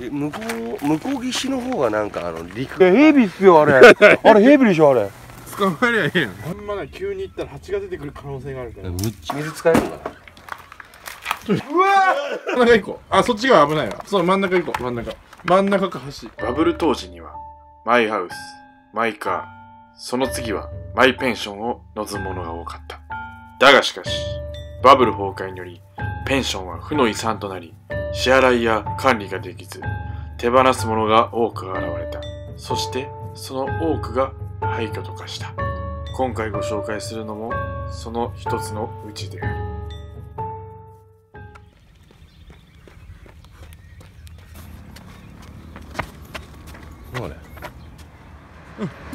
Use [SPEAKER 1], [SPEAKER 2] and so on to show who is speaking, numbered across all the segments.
[SPEAKER 1] え向こう向こう岸の方がなんかあの陸。
[SPEAKER 2] えヘビっすよあれ。あれヘビでしょあれ。
[SPEAKER 3] 捕まえりゃいいやん。ほんまな急に行ったら蜂が出てくる可能性があるから。
[SPEAKER 1] むっちゃ水使えるんだ
[SPEAKER 3] 真ん中行こう。あそっち側危ないわ。そう真ん中行こう。真ん中。真ん中か橋。バブル当時にはマイハウスマイカーその次はマイペンションを望む者が多かった。だがしかしバブル崩壊によりペンションは負の遺産となり支払いや管理ができず手放す者が多く現れた。そしてその多くが廃墟と化した。今回ご紹介するのもその一つのうちである。
[SPEAKER 1] そうね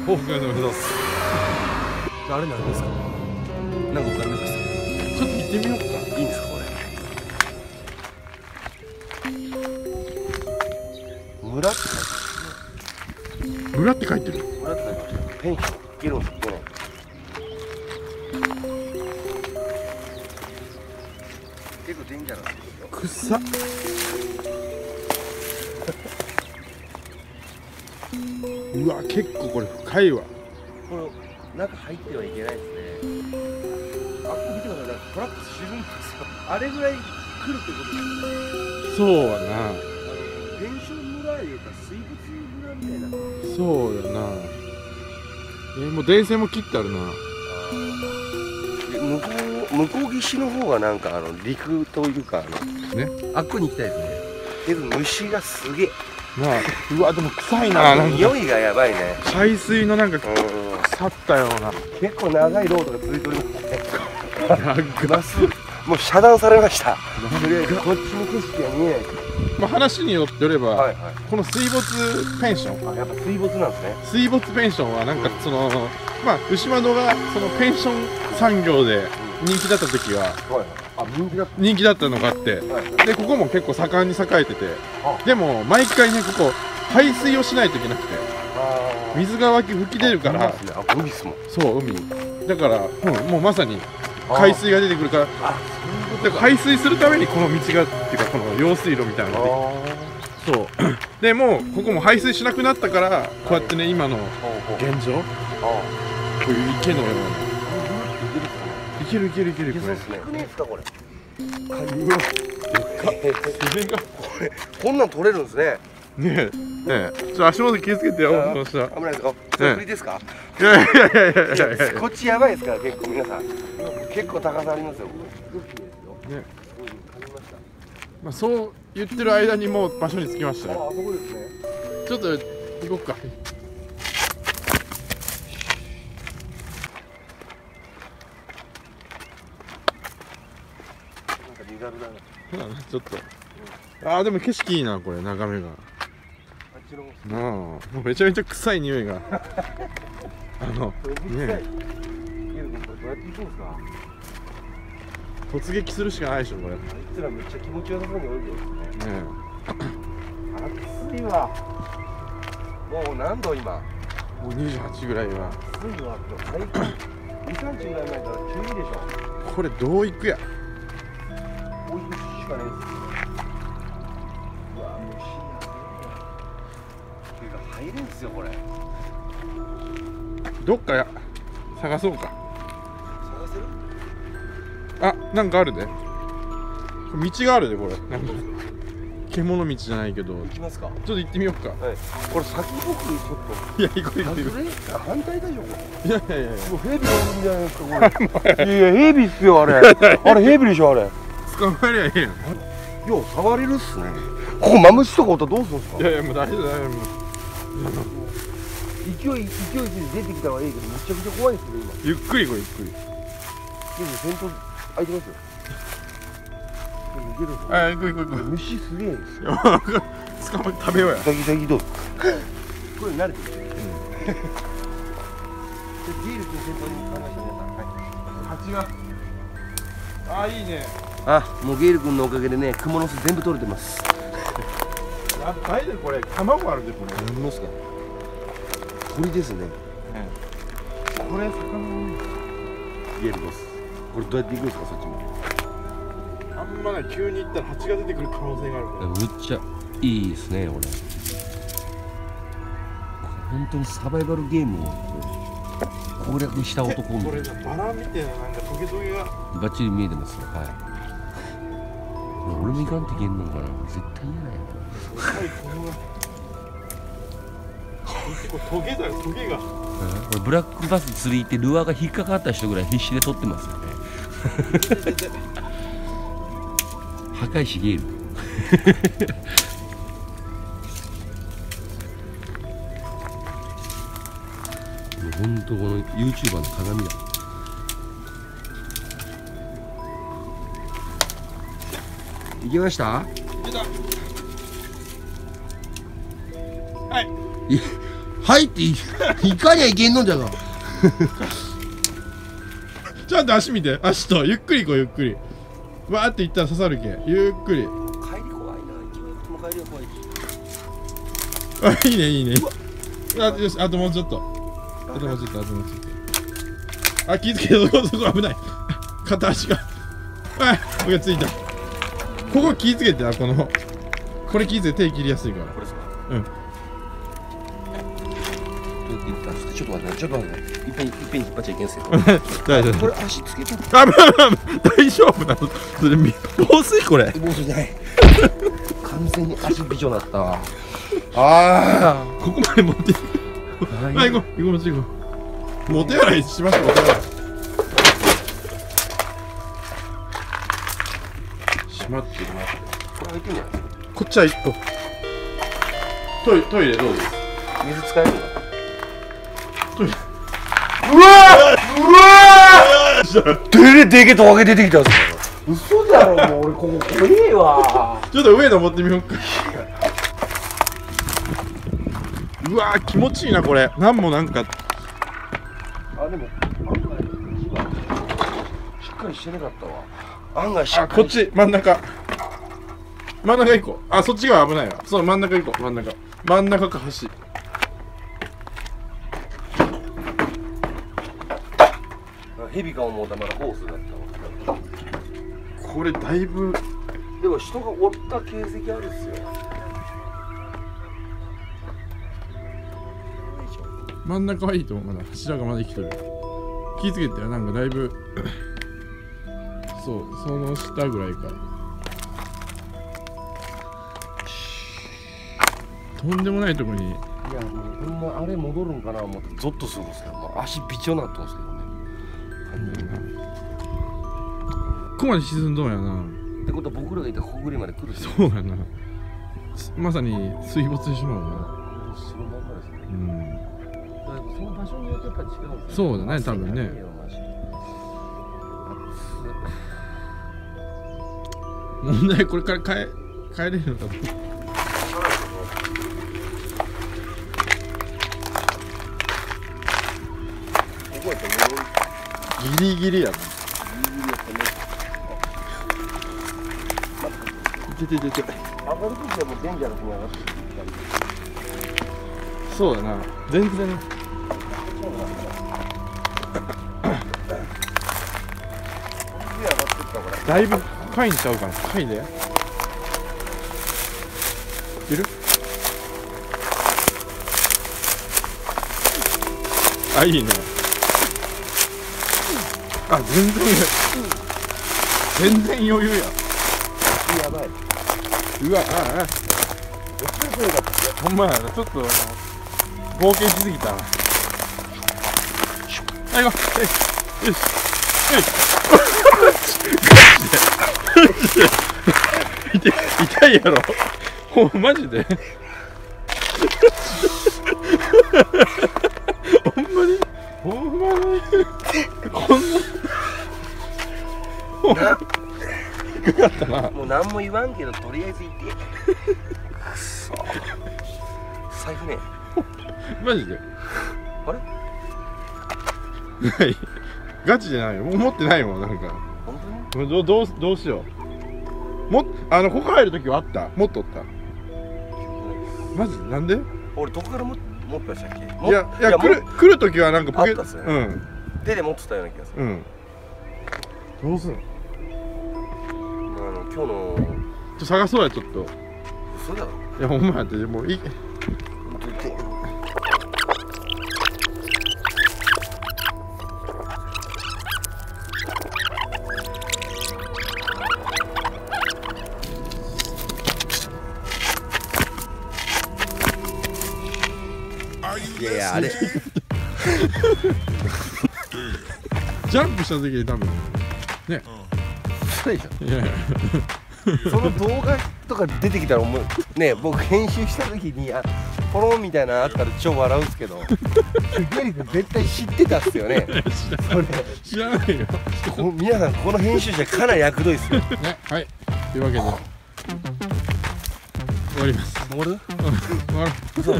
[SPEAKER 3] お疲れ様です
[SPEAKER 1] あれなんですか？なんかお金です
[SPEAKER 3] ちょっと行ってみようか。
[SPEAKER 1] いいんですか？これ村って書い
[SPEAKER 3] 村って書いてる。
[SPEAKER 1] てる村って書いてましたペンションゲロンゲロン結構デンジャラスですよ
[SPEAKER 3] くっ。さ うわ結構これ深いわ。
[SPEAKER 1] これ中入ってはいけないですね。あっこ見てください。トラック沈むんですよ。あれぐらい来るってことですよ
[SPEAKER 3] そうやな。
[SPEAKER 1] あのいうか水没村みたいな。
[SPEAKER 3] そうやな。えもう電線も切ってあるな。
[SPEAKER 1] で向こう向こう岸の方がなんかあの陸というかあの
[SPEAKER 3] ね。
[SPEAKER 1] あっこに行きたいですね。けど虫がすげえ。
[SPEAKER 3] なあ。うわでも臭いななんか。
[SPEAKER 1] 匂いがやばいね。
[SPEAKER 3] 海水のなんか
[SPEAKER 1] うん。
[SPEAKER 3] 腐ったような。
[SPEAKER 1] 結構長いロードが続いておりますね。
[SPEAKER 3] 長
[SPEAKER 1] まっすぐもう遮断されました。とりあえずこっちの景色が見えない
[SPEAKER 3] まあ話によってよれば、
[SPEAKER 1] はいはい。
[SPEAKER 3] この水没ペンション。
[SPEAKER 1] あやっぱ水没なんですね。
[SPEAKER 3] 水没ペンションはなんかそのまあ牛窓がそのペンション産業で人気だった時は
[SPEAKER 1] はいあ人気だっ
[SPEAKER 3] 人気だったのがあって
[SPEAKER 1] たはい。
[SPEAKER 3] でここも結構盛んに栄えてて
[SPEAKER 1] あ。
[SPEAKER 3] でも毎回ねここ排水をしないといけなくて水が湧き吹き出るから
[SPEAKER 1] あ海ですもん
[SPEAKER 3] そう海。だから、うん、もうまさに海水が出てくるから
[SPEAKER 1] あ
[SPEAKER 3] だか。ら排水するためにこの道がっていうかこの用水路みたいなのができそう。でもうここも排水しなくなったからこうやってね今の現状？こ
[SPEAKER 1] あ
[SPEAKER 3] ういう池のような。
[SPEAKER 1] あいけるっすね
[SPEAKER 3] いけるいけるいけるこれ。
[SPEAKER 1] いけそうっすね少ねえっすかこれ
[SPEAKER 3] 自然が。
[SPEAKER 1] こんなん取れるんですね。
[SPEAKER 3] ねえ。ねえ。ちょっと足元気をつけてよ
[SPEAKER 1] 危ないですか？振りですか？
[SPEAKER 3] いやいやいやいや。いや
[SPEAKER 1] こっちやばいですから結構皆さん結構高さありますよ。
[SPEAKER 3] ね。まあ、そう言ってる間にもう場所に着きましたよ
[SPEAKER 1] ああそこですね。
[SPEAKER 3] ちょっと行こっか。ちょっとあーでも景色いいなこれ眺めが。
[SPEAKER 1] あ
[SPEAKER 3] もうめちゃめちゃ臭い匂いが。あのね
[SPEAKER 1] うやって行くんですか？
[SPEAKER 3] 突撃するしかないでしょこれ。ね
[SPEAKER 1] あいつらめっちゃ気持ちよさそうに泳いでるね
[SPEAKER 3] え
[SPEAKER 1] 暑いわ。もう何度今？
[SPEAKER 3] もう28ぐらいは。
[SPEAKER 1] 暑いわ。最近23日ぐらい前から注意でしょ。
[SPEAKER 3] これどう行くや？
[SPEAKER 1] 追い越ししかねえです。うわ虫やていうか入れんすよこれ。
[SPEAKER 3] どっかや探そうかあなんかあるで。道があるでこれ。なんか獣道じゃないけど。
[SPEAKER 1] 行きますか。
[SPEAKER 3] ちょっと行ってみようか。
[SPEAKER 1] はい。これ先僕ちょっ
[SPEAKER 3] いや行こう行こう行こ
[SPEAKER 1] と外れ反対でしょ。こ
[SPEAKER 3] ういやいやいや。
[SPEAKER 1] もうヘビおるんじゃないですかこれ。いやいやヘビっすよあれ。あれヘビでしょあれ。
[SPEAKER 3] 捕まえりゃいいやん
[SPEAKER 1] よう触れるっすね。ここマムシとかおったらどうするんですか？
[SPEAKER 3] いやいやもう大丈夫大丈夫。
[SPEAKER 1] 勢い勢いで出てきたらいいけどめちゃくちゃ怖いですね今。
[SPEAKER 3] ゆっくり行こうゆっくり
[SPEAKER 1] でも先頭開いてますよ。
[SPEAKER 3] あ行こう行こう行こう。
[SPEAKER 1] 虫すげえですよ。
[SPEAKER 3] いや捕まえ食べようや。
[SPEAKER 1] ダギダギどう これ慣れてる、でビール君先頭に考えて皆さんはい。
[SPEAKER 3] 蜂が。あいいね。
[SPEAKER 1] あもうゲイル君のおかげでねクモの巣全部取れてます。
[SPEAKER 3] やばいねこれ。卵あるでこれ。
[SPEAKER 1] 何の巣か。鳥ですね。
[SPEAKER 3] これ魚の
[SPEAKER 1] ゲイルボスこれどうやって行くんですかそっちも。
[SPEAKER 3] あんまね急に行ったら蜂が出てくる可能性があるから。
[SPEAKER 1] むっちゃいいですねこれ。本当にサバイバルゲームを攻略した男みたいな。
[SPEAKER 3] バラみたいななんかトゲトゲが。
[SPEAKER 1] バッチリ見えてますよはい。俺も行かんといけんのかな。絶対嫌だよ。
[SPEAKER 3] はいこの。結構トゲだよトゲが。
[SPEAKER 1] これブラックバス釣り行ってルアーが引っかかった人ぐらい必死で取ってますよね破壊しゲーム もう本当この YouTuber の鏡だ。
[SPEAKER 4] 行きました？
[SPEAKER 3] はい
[SPEAKER 4] いはいってい いかにゃいけんのじゃが
[SPEAKER 3] ちゃんと足見て。足とゆっくり行こうゆっくり。わーっていったら刺さるけん。ゆっくり。
[SPEAKER 1] 帰り怖いなも帰りは怖い
[SPEAKER 3] あいいねいいね。あよしあともうちょっと。あともうちょっとあともうちょっと。あ気づけそこそこ危ない。片足が。はいオッケーついた。ここ気づけてなこの。これ気づけて手切りやすいから。
[SPEAKER 1] これですか
[SPEAKER 3] うん
[SPEAKER 1] ちょっと待ってちょっと待っていっぺんいっぺんに引っ張っちゃいけんすよ
[SPEAKER 3] 大丈夫。
[SPEAKER 1] これ足つけちゃった
[SPEAKER 3] あ、大丈夫なの？それみ防水？これ。
[SPEAKER 1] もうじゃない。完全に足びちょなった。わ
[SPEAKER 4] あ
[SPEAKER 3] ここまで持ってはい。行こう。行こう行こう。もうお手洗いしましょうお手洗い。しまってるな
[SPEAKER 1] これ入ってんじゃない
[SPEAKER 3] こっちは一個。トイトイレどうぞ。
[SPEAKER 1] 水使えるの？か
[SPEAKER 4] でれでけと分け出てきたんすよ嘘だろもう俺ここ怖えわ。
[SPEAKER 3] ちょっと上登ってみようか。うわー気持ちいいなこれ。なんもなんか。
[SPEAKER 1] あでも案外しっかりしてなかったわ。案外しっかり。
[SPEAKER 3] あこっち真ん中。真ん中行こう。あそっち側危ないわ。そう真ん中行こう真ん中。真ん中か端
[SPEAKER 1] ヘビか思うたまだホースだったわ。
[SPEAKER 3] これだいぶ
[SPEAKER 1] でも人がおった形跡あるっすよ。
[SPEAKER 3] 真ん中はいいと思うまだ柱がまだ生きとる。気ぃつけてよなんかだいぶ そうその下ぐらいかとんでもないとこに。
[SPEAKER 1] いやもうほんまあれ戻るんかな思ってゾッとするんですよ、まあ、足びちょなってますけどね
[SPEAKER 3] ここまで沈ん。どん。やな
[SPEAKER 1] ってことは僕らがいたこぐりまで来る
[SPEAKER 3] そうやなまさに水没してしまうな
[SPEAKER 1] そのまん。まですね
[SPEAKER 3] うん。
[SPEAKER 1] だその場所によってやっぱ違うん。です
[SPEAKER 3] そうだね多分ね問題これから帰帰れるのかギリギリやな
[SPEAKER 1] ギリギリやったね。
[SPEAKER 3] いてててて
[SPEAKER 1] 上がるときはもうデンジャラスに上がっ
[SPEAKER 3] そうだな。全然。だいぶ深いんちゃうかな。深いで。いる？あいいねあ全然全然余裕や。
[SPEAKER 1] やばい。う
[SPEAKER 3] わああほんまやなちょっとあの冒険しすぎたな。はい行こう。よしよしよし痛い痛いやろ。ほんマジでかったな
[SPEAKER 1] もう何も言わんけどとりあえず行って。くそ。財布ね。
[SPEAKER 3] マジで？
[SPEAKER 1] あれ？
[SPEAKER 3] ない。ガチじゃないよ。もう持ってないもんなんか。
[SPEAKER 1] 本当に？
[SPEAKER 3] どうどうどうしよう。もあのここ入る時はあった。持っとった。マジなんで？
[SPEAKER 1] 俺どこからも持ってましたっけ？
[SPEAKER 3] いやいや来る来る時はなんかポケ
[SPEAKER 1] あったっすね。
[SPEAKER 3] うん。
[SPEAKER 1] 手で持ってたような気がする。
[SPEAKER 3] うん。どうすんのちょ
[SPEAKER 1] あの？今日の。
[SPEAKER 3] っと探そうやちょっと。
[SPEAKER 1] 嘘だろ。
[SPEAKER 3] いやほんまやってもうい
[SPEAKER 1] い。やいやあれ。
[SPEAKER 3] ジャンプした時に多分
[SPEAKER 1] そうでしょ
[SPEAKER 3] いやいや
[SPEAKER 1] その動画とか出てきたら思う。ね僕編集した時にあポロンみたいなのあったら超笑うんすけど。ゲリ君絶対知ってたっすよね。
[SPEAKER 3] 知らないよ。
[SPEAKER 1] こ皆さんこの編集者かなり役どいっすよ。
[SPEAKER 3] ねはい。というわけで。終わります。
[SPEAKER 1] 終わる？
[SPEAKER 3] 終わる。終わ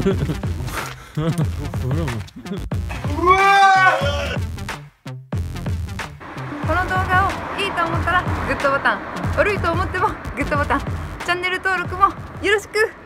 [SPEAKER 3] る。
[SPEAKER 5] こと思ったらグッドボタン。悪いと思ってもグッドボタン。チャンネル登録もよろしく。